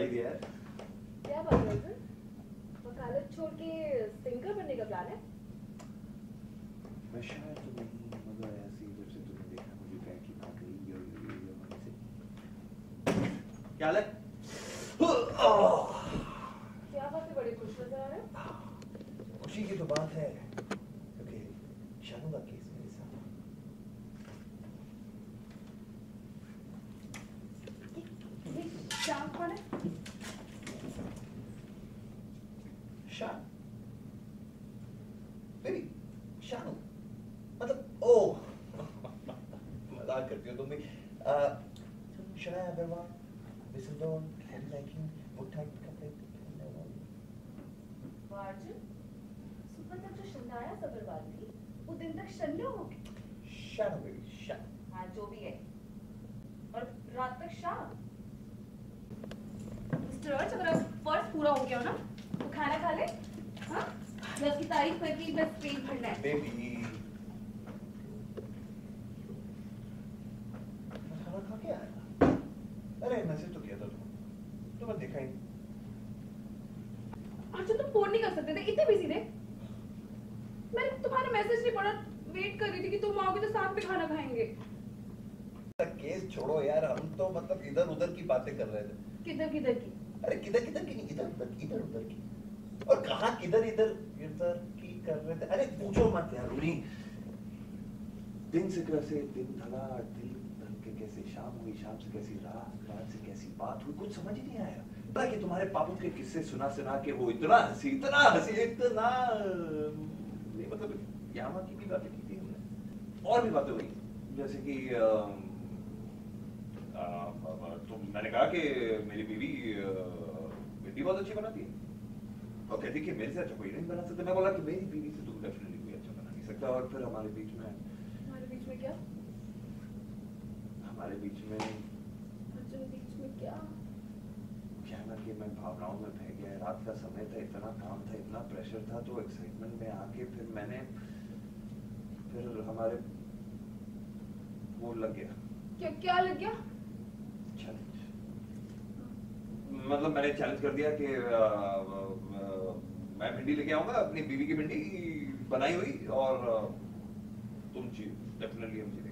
Surprise यार क्या बात है वकालत छोड़ के सिंगर बनने का प्लान है? मैं शायद तो नहीं मगर ऐसी जब से तुमने देखा मुझे कह कि ना कहीं यो यो यो यो होने से क्या हाल है? क्या बात है बड़े खुश नज़र आ रहे हो? खुशी की तो बात है। क्योंकि शानू का केस। है बेबी शानू मतलब ओ मज़ाक करती हो तुम भी लाइकिंग वो टाइप कपड़े पहनने वाली तक जो शनाया सबरवाल थी वो दिन तक शन्या हो गई शानू बेबी शानू हाँ जो भी है। और रात तक शाम पूरा हो गया ना? तो खाना खा ले। हाँ? मैं उसकी तारीफ़ करके बस पेट भरना है। बेबी खाना खा के आया अरे मैसेज तो किया था तुम तुमने देखा ही नहीं। तुम फ़ोन नहीं कर सकते थे। इतने बिज़ी थे। मैंने तुम्हारा मैसेज नहीं पढ़ा। वेट कर रही थी कि तुम आओगे तो साथ में खाना खाएँगे। केस छोड़ो यार। हम तो मतलब इधर उधर की बातें कर रहे थे। किधर किधर की? अरे किधर किधर की नहीं इधर उधर की इधर उधर की? और कहा किधर, इधर इधर की कर रहे थे? अरे पूछो मत यार रूनी दिन से कैसे दिन ढला, दिन ढल के कैसे शाम हुई, शाम से कैसी रात रात से कैसी बात हुई, कुछ समझ ही नहीं आया। पता कि तुम्हारे पापू के किस्से सुना सुना के वो इतना हँसी इतना हँसी, इतना मतलब यहाँ की भी बातें की थी हमने। और भी बातें हुई, जैसे कि तो मैंने कहा कि मेरी बीवी भिंडी बहुत अच्छी बनाती है। और कहती कि मेरे से अच्छा कोई नहीं बना सकता। मैं बोला कि मेरी बीवी से तुम डेफिनेटली कोई अच्छा बना नहीं सकता। और फिर हमारे बीच में हमारे बीच में क्या? हमारे बीच में बीच में क्या? क्या ना कि मैं भावनाओं में बह गया। रात का समय था इतना काम था इतना प्रेशर था तो एक्साइटमेंट में आके फिर मैंने फिर हमारे वो लग गया। क्या क्या लग गया चैलेंज मतलब मैंने चैलेंज कर दिया कि मैं भिंडी लेके आऊँगा, अपनी बीवी की भिंडी बनाई हुई और तुम डेफिनेटली हम जीते